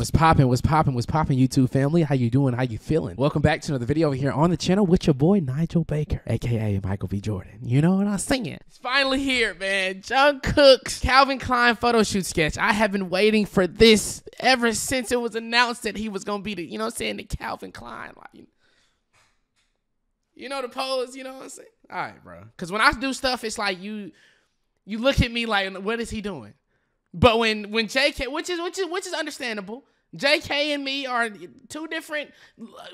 What's popping? What's popping? What's poppin'? YouTube family, how you doing? How you feeling? Welcome back to another video over here on the channel with your boy Nigel Baker, aka Michael B. Jordan. You know what I'm saying? It's finally here, man. Jungkook's Calvin Klein photo shoot sketch. I have been waiting for this ever since it was announced that he was gonna be the, you know, what I'm saying the Calvin Klein, like, you know the pose. You know what I'm saying? All right, bro. Because when I do stuff, it's like you, you look at me like, what is he doing? But when when JK, which is which is which is understandable, JK and me are two different.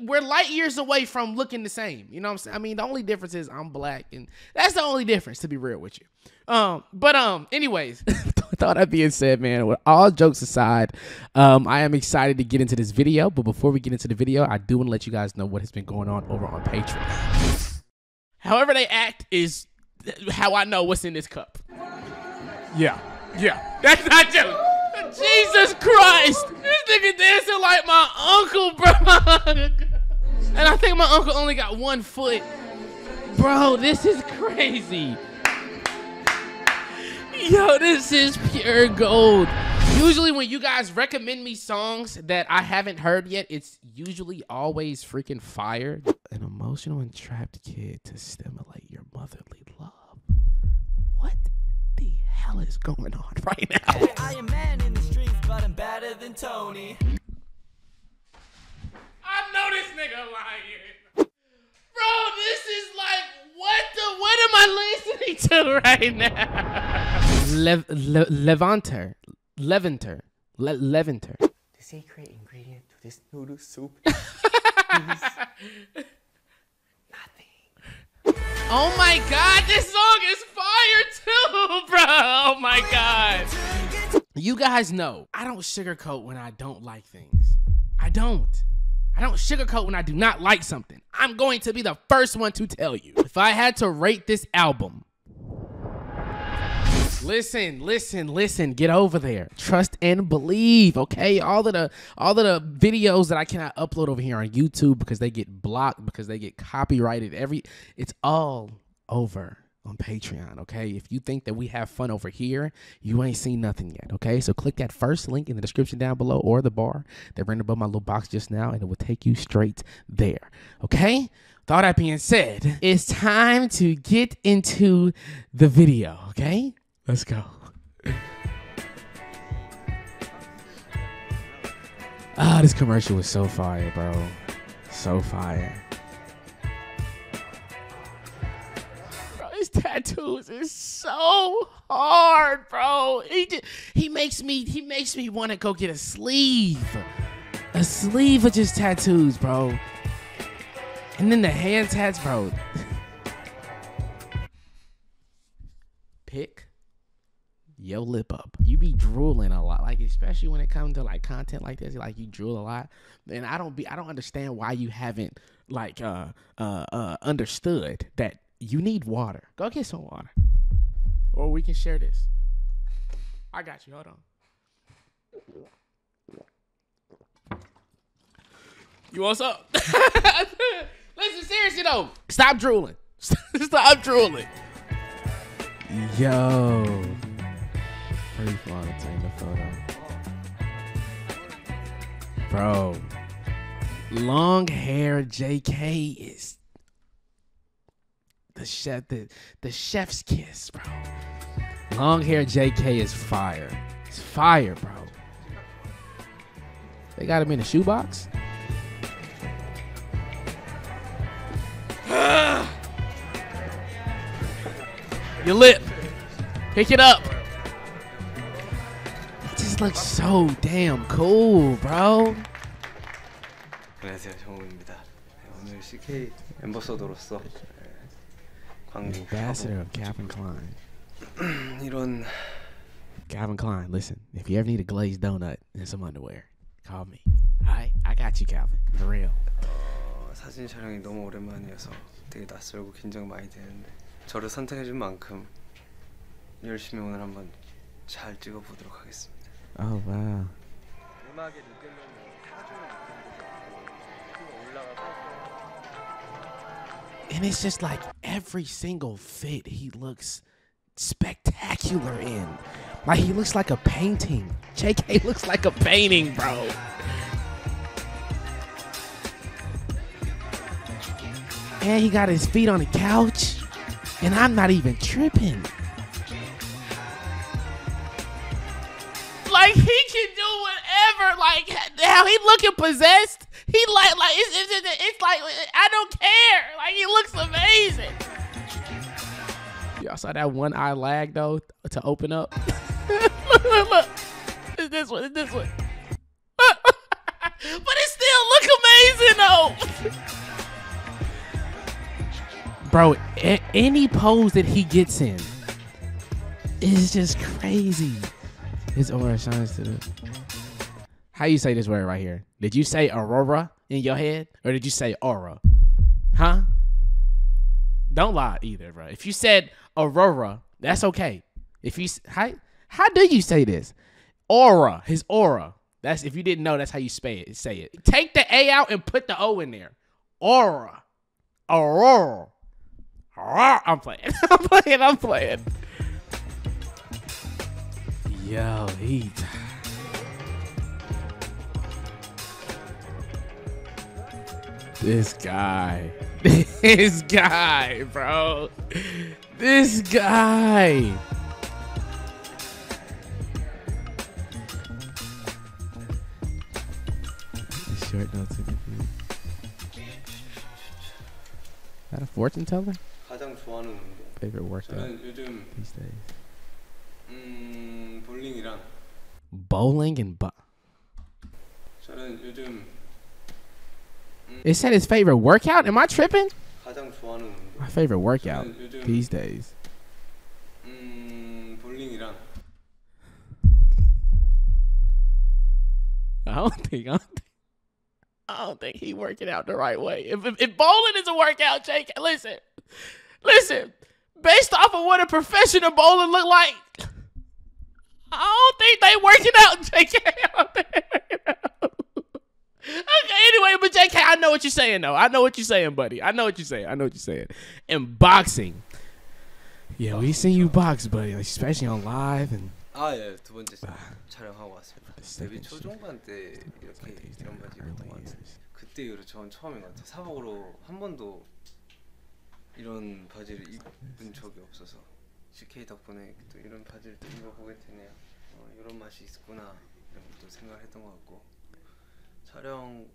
We're light years away from looking the same. You know what I'm saying? I mean, the only difference is I'm black, and that's the only difference. To be real with you, um, but um, anyways, thought that being said, man, with all jokes aside, um, I am excited to get into this video. But before we get into the video, I do want to let you guys know what has been going on over on Patreon. However they act is how I know what's in this cup. Yeah. Yeah, that's not joke. Jesus Christ, this nigga dancing like my uncle, bro. and I think my uncle only got one foot. Bro, this is crazy. Yo, this is pure gold. Usually, when you guys recommend me songs that I haven't heard yet, it's usually always freaking fire. An emotional and trapped kid to stimulate your motherly? Hell is going on right now? Hey, I am man in the streets, but I'm better than Tony. I know this nigga lying. Bro, this is like what the what am I listening to right now? Le, Le, Levanter. Levanter. Le, Levanter. The secret ingredient to this noodle soup is Oh my god, this song is fire too, bro. Oh my god. You guys know I don't sugarcoat when I don't like things. I don't. I don't sugarcoat when I do not like something. I'm going to be the first one to tell you. If I had to rate this album Listen, listen, listen. Get over there. Trust and believe. Okay. All of the all of the videos that I cannot upload over here on YouTube because they get blocked because they get copyrighted. Every it's all over on Patreon. Okay. If you think that we have fun over here, you ain't seen nothing yet. Okay. So click that first link in the description down below or the bar that ran above my little box just now, and it will take you straight there. Okay. With all that being said, it's time to get into the video. Okay. Let's go. Ah, this commercial was so fire, bro. So fire. Tattoos is so hard, bro. He just, he makes me he makes me want to go get a sleeve. A sleeve of just tattoos, bro. And then the hand tats, bro. Pick your lip up. You be drooling a lot, like especially when it comes to like content like this, like you drool a lot. And I don't be, I don't understand why you haven't like uh uh uh understood that you need water. Go get some water, or we can share this. I got you. Hold on. You want some? Listen, seriously though, stop drooling. Stop drooling. Yo free for to take the photo. Bro, long hair JK is the chef the, the chef's kiss, bro. Long hair JK is fire. It's fire, bro. They got him in a shoebox. Your lip. Pick it up just looks so damn cool, bro. 안녕하세요, 정우입니다. 오늘 CK 엠버서더로서 광고 Ambassador of Calvin Klein. 이런 Calvin Klein, listen, if you ever need a glazed donut and some underwear, call me. Alright, I got you, Calvin. For real. 어, 사진 촬영이 너무 오랜만이어서 되게 낯설고 긴장 많이 되는데 저를 선택해준 만큼 열심히 오늘 한번 잘 찍어보도록 하겠습니다. Oh wow. And it's just like every single fit he looks spectacular in. Like he looks like a painting. JK looks like a painting, bro. And he got his feet on the couch. And I'm not even tripping. Like he can do whatever. Like how he looking possessed. He like like it's, it's, it's like I don't care. Like he looks amazing. Y'all saw that one eye lag though to open up. look, look, look. It's this one. It's this one. but it still look amazing though. Bro, any pose that he gets in is just crazy. His aura shines to the. How you say this word right here? Did you say aurora in your head, or did you say aura? Huh? Don't lie either, bro. If you said aurora, that's okay. If you how how do you say this? Aura, his aura. That's if you didn't know, that's how you say it. Say it. Take the A out and put the O in there. Aura, aurora. Aurora. I'm playing. I'm playing. I'm playing. Yo, he. This guy. This guy, bro. This guy. His short notes. That a fortune teller? 가장 좋아하는 운동. Favorite workout 저는 요즘 these days. 음 볼링이랑 Bowling and bu- 저는 요즘 it said his favorite workout. Am I tripping? My favorite workout these days. I don't think I don't think, I don't think he working out the right way. If, if, if bowling is a workout, Jake, listen, listen. Based off of what a professional bowler look like, I don't think they working out, Jake. okay, anyway, but JK, I know what you're saying though. I know what you're saying, buddy. I know what you're saying. I know what you're saying. In boxing, yeah, we seen you box, buddy, especially on live and. 아 예 두 번째 촬영하고 왔습니다. 데뷔 초중반 때 이렇게 이런 바지 입었던 것 같아요. 그때 이후로 전 처음인 것 같아요. 사복으로 한 번도 이런 바지를 입은 적이 없어서 CK 덕분에 또 이런 바지를 또 입어보게 되네요. 어, 이런 맛이 있구나 이런 것도 생각했던 것 같고 촬영은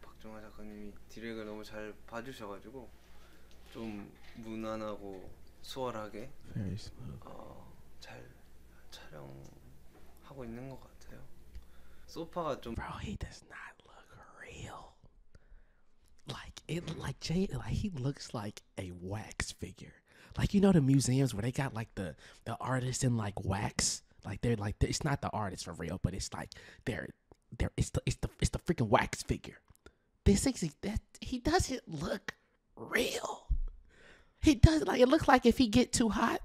박종화 작가님이 디렉을 너무 잘 봐주셔가지고 좀 무난하고 수월하게 Very smooth. 어, 잘 촬영하고 있는 것 같아요. 소파가 좀 Bro, he does not look real. Like it, like Jay, like he looks like a wax figure. Like you know the museums where they got like the the artists in like wax. Like they're like it's not the artist for real, but it's like they're they're it's the it's the it's the freaking wax figure. This is that he doesn't look real. He does like it looks like if he get too hot,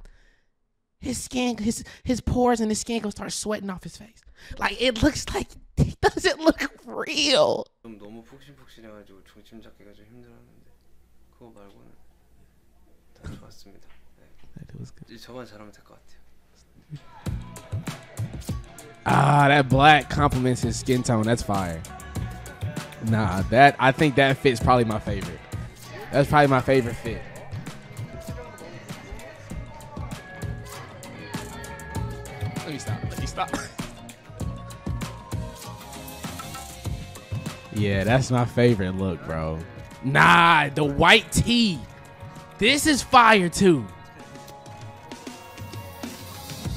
his skin, his his pores and his skin gonna start sweating off his face. Like it looks like he doesn't look real. 좀 너무 푹신푹신해가지고 중심 잡기가 좀 힘들었는데 그거 말고는 다 좋았습니다. 네. 이제 저만 잘하면 될 것 같아요. Ah, that black complements his skin tone. That's fire. Nah, that I think that fit's probably my favorite. That's probably my favorite fit. Let me stop. Let me stop. yeah, that's my favorite look, bro. Nah, the white tee. This is fire too.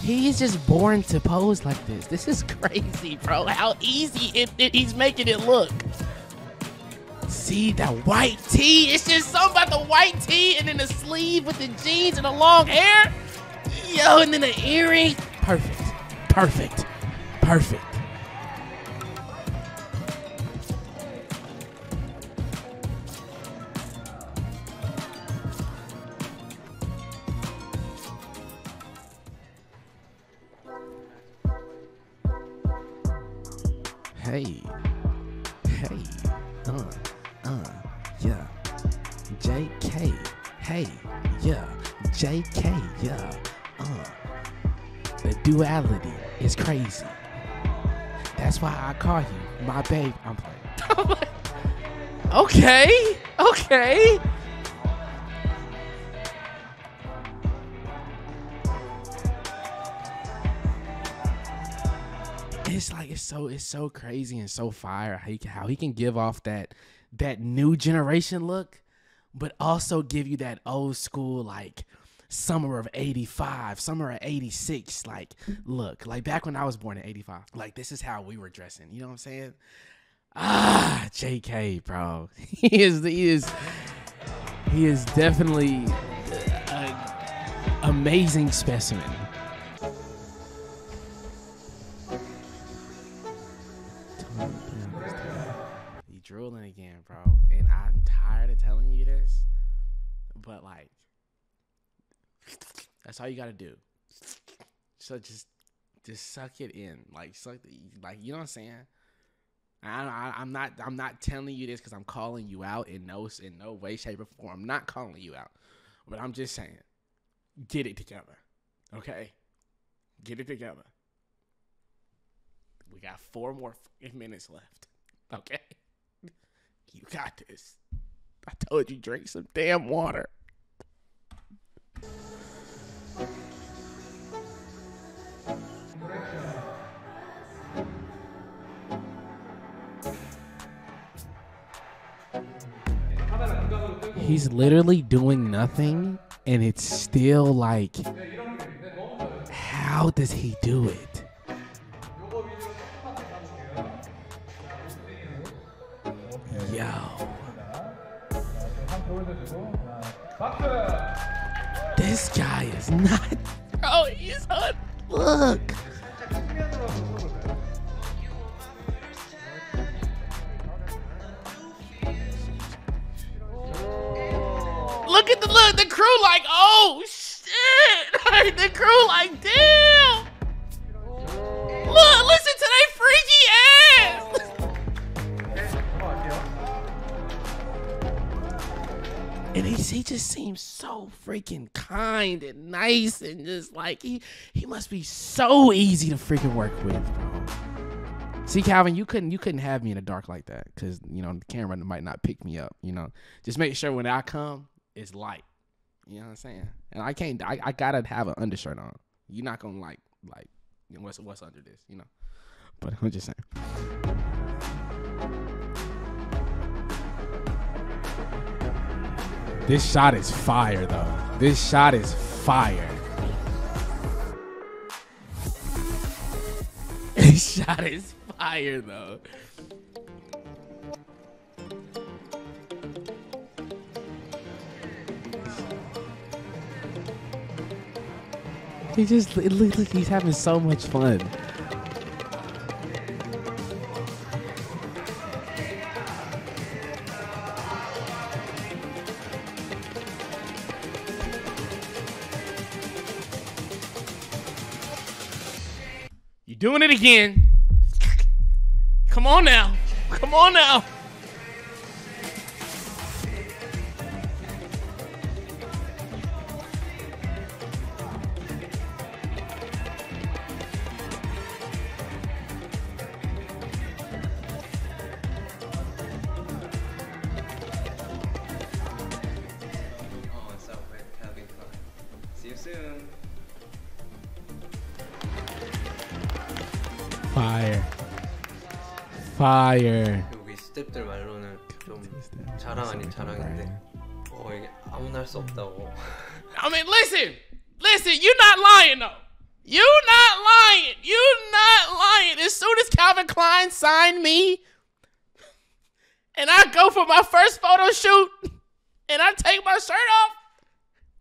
He is just born to pose like this. This is crazy, bro. How easy it, it- he's making it look. See that white tee? It's just something about the white tee and then the sleeve with the jeans and the long hair. Yo, and then the earring. Perfect. Perfect. Perfect. Uh. The duality is crazy. That's why I call you my babe. I'm playing. okay, okay. It's like it's so it's so crazy and so fire how he can, how he can give off that that new generation look, but also give you that old school like summer of 85 summer of 86 like look like back when i was born in 85 like this is how we were dressing you know what i'm saying? Ah jk bro. He is he is he is definitely an amazing specimen that's all you gotta do. So just just suck it in, like suck, the, like you know what I'm saying. I, I'm not I'm not telling you this because I'm calling you out in no in no way shape or form. I'm not calling you out, but I'm just saying, get it together, okay? Get it together. We got four more minutes left, okay? You got this. I told you drink some damn water. He's literally doing nothing, and it's still like, how does he do it? Yo. This guy is not. Bro, he's on. Look. Look freaking kind and nice and just like he he must be so easy to freaking work with, bro. See, Calvin, you couldn't you couldn't have me in the dark like that because you know the camera might not pick me up. You know, just make sure when I come, it's light. You know what I'm saying? And I can't. I, I gotta have an undershirt on. You're not gonna like like what's what's under this, you know. But I'm just saying. This shot is fire, though. This shot is fire. This shot is fire, though. He just looks like he's having so much fun. Again. Come on now. Come on now. Fire. Fire. 여기 스탭들 말로는 좀 자랑 아닌 자랑인데 어 이게 아무나 할 수 없다고 I mean, listen, listen, you're not lying though. You're not lying. You're not lying. As soon as Calvin Klein signed me, and I go for my first photo shoot, and I take my shirt off,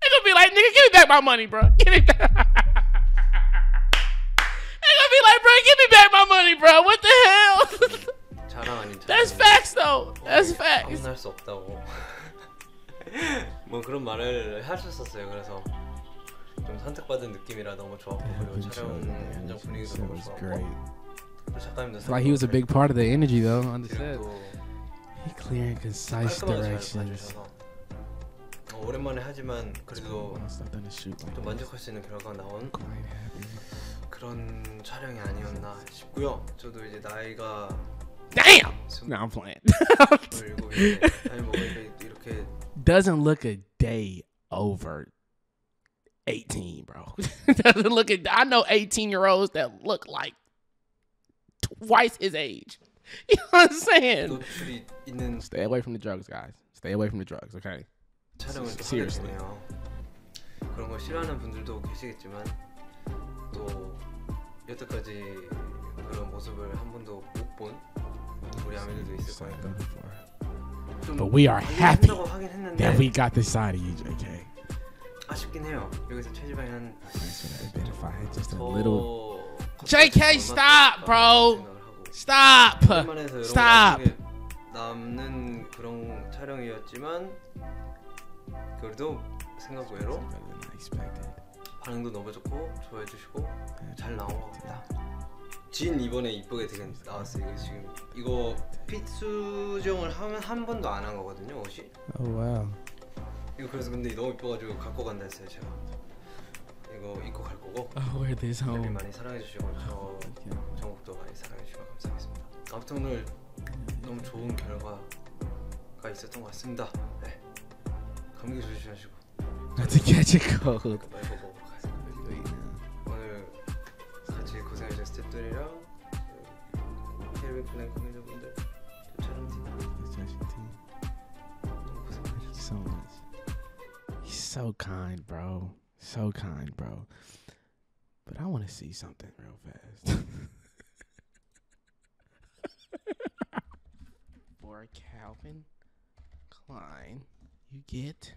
they gonna be like, "Nigga, give me back my money, bro. Give me back." be like, "Bro, give me back my money, bro. What the hell?" 자랑 아닌 자랑 That's facts though. That's facts. 아무나 할수 없다고 뭐 그런 말을 하셨었어요 그래서 좀 선택받은 느낌이라 너무 좋았고 그리고 촬영 현장 분위기도 너무 좋았고 작가님도 like he was a big part of the energy though on the set. 또 He clear and concise directions. 어, 오랜만에 하지만 그래도 좀 만족할 수 있는 결과가 나온 quite happy. 그런 촬영이 아니었나 싶고요. 저도 이제 나이가 Damn. No, I'm playing. 27인데 나이 먹으니까 이렇게 Doesn't look a day over 18, bro. Doesn't look at. I know 18 year olds that look like twice his age. You know what I'm saying? 노출이 있는 Stay away from the drugs, guys. Stay away from the drugs, okay? 촬영을 또 하게 Seriously. 되네요. 그런 걸 싫어하는 분들도 계시겠지만 또 여태까지 그런 모습을 한 번도 못 본 우리 아미들도 있을 거니까 좀 But we are happy That we got this side of you, JK. 아쉽긴 해요. 여기서 체지방이 한 just a 더 little. JK, stop, bro. Stop. Stop. 남는 그런 촬영이었지만 그래도 생각 외로 반응도 너무 좋고 좋아해 주시고 잘 나온 것 같다. 진 이번에 이쁘게 되게 나왔어요. 이거 지금 이거 핏 수정을 하면 한 번도 안 한 거거든요 옷이. Oh wow. 이거 그래서 근데 너무 이뻐가지고 갖고 간다 했어요 제가. 이거 입고 갈 거고. I'll wear this 여기 home. 많이 사랑해 주시고 저 전국도 많이 사랑해 주시고 감사하겠습니다. 아무튼 오늘 너무 좋은 결과가 있었던 것 같습니다. 네. 감기 조심하시고 catch a cold. 말 보고 가세요. 오늘 같이 고생해주신 스태프들이랑 캐리빈 플랜 관계자분들 또 촬영팀 너무 고생하셨어요. so much. He's so kind, bro. So kind, bro. But I want to see something real fast. For Calvin Klein, you get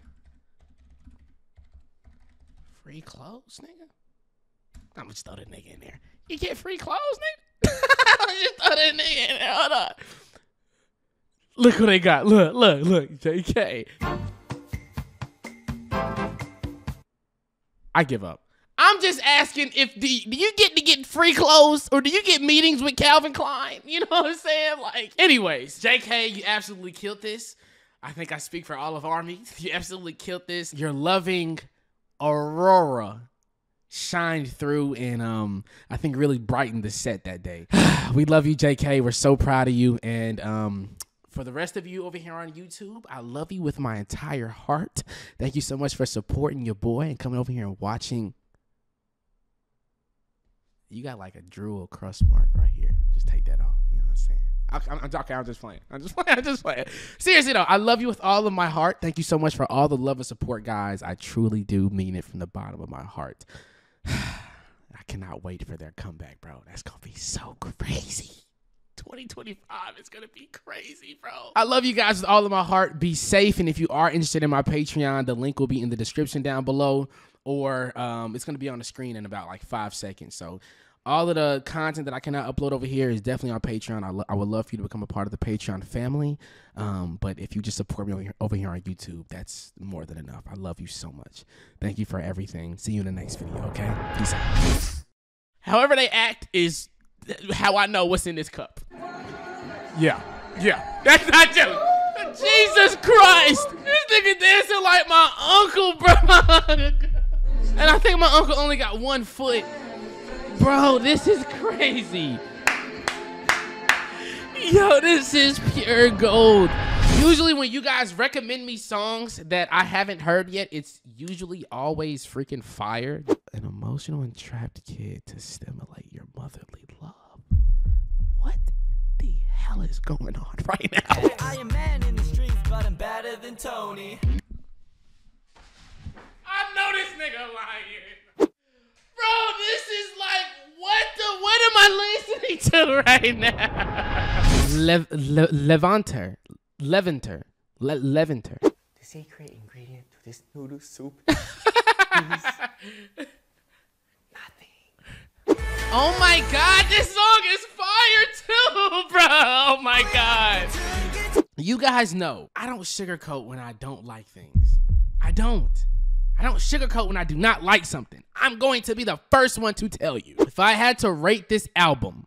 free clothes, nigga. I'm just throw that nigga in there. You get free clothes, nigga. I just throw that nigga in there. Hold on. Look what they got. Look, look, look. JK. I give up. I'm just asking if do, do you get to get free clothes or do you get meetings with Calvin Klein? You know what I'm saying? Like, anyways, JK, you absolutely killed this. I think I speak for all of Army. You absolutely killed this. Your loving Aurora shined through and um I think really brightened the set that day. we love you, JK. We're so proud of you. And um for the rest of you over here on YouTube, I love you with my entire heart. Thank you so much for supporting your boy and coming over here and watching. You got like a drool crust mark right here. Just take that off. You know what I'm saying? I, I'm, I'm, okay, I'm just playing. I'm just playing. I'm just playing. Seriously though, I love you with all of my heart. Thank you so much for all the love and support, guys. I truly do mean it from the bottom of my heart. I cannot wait for their comeback, bro. That's gonna be so crazy. 2025 is gonna be crazy, bro. I love you guys with all of my heart. Be safe, and if you are interested in my Patreon, the link will be in the description down below, or um, it's gonna be on the screen in about like five seconds. So. All of the content that I cannot upload over here is definitely on Patreon. I, lo- I would love for you to become a part of the Patreon family. Um, but if you just support me over here, over here on YouTube, that's more than enough. I love you so much. Thank you for everything. See you in the next video, okay? Peace out. However they act is how I know what's in this cup. Yeah, yeah. That's not joke. Jesus Christ! This nigga dancing like my uncle, bro. and I think my uncle only got one foot. Bro, this is crazy. Yo, this is pure gold. Usually, when you guys recommend me songs that I haven't heard yet, it's usually always freaking fire. An emotional and trapped kid to stimulate your motherly love. What the hell is going on right now? I am man in the streets, but I'm better than Tony. I know this nigga lying. Bro, this is like what the what am I listening to right now? Le, le, Levanter. Levanter. Le, Levanter. The secret ingredient to this noodle soup is nothing. Oh my god, this song is fire too, bro. Oh my god. You guys know I don't sugarcoat when I don't like things. I don't. I don't sugarcoat when I do not like something. I'm going to be the first one to tell you. If I had to rate this album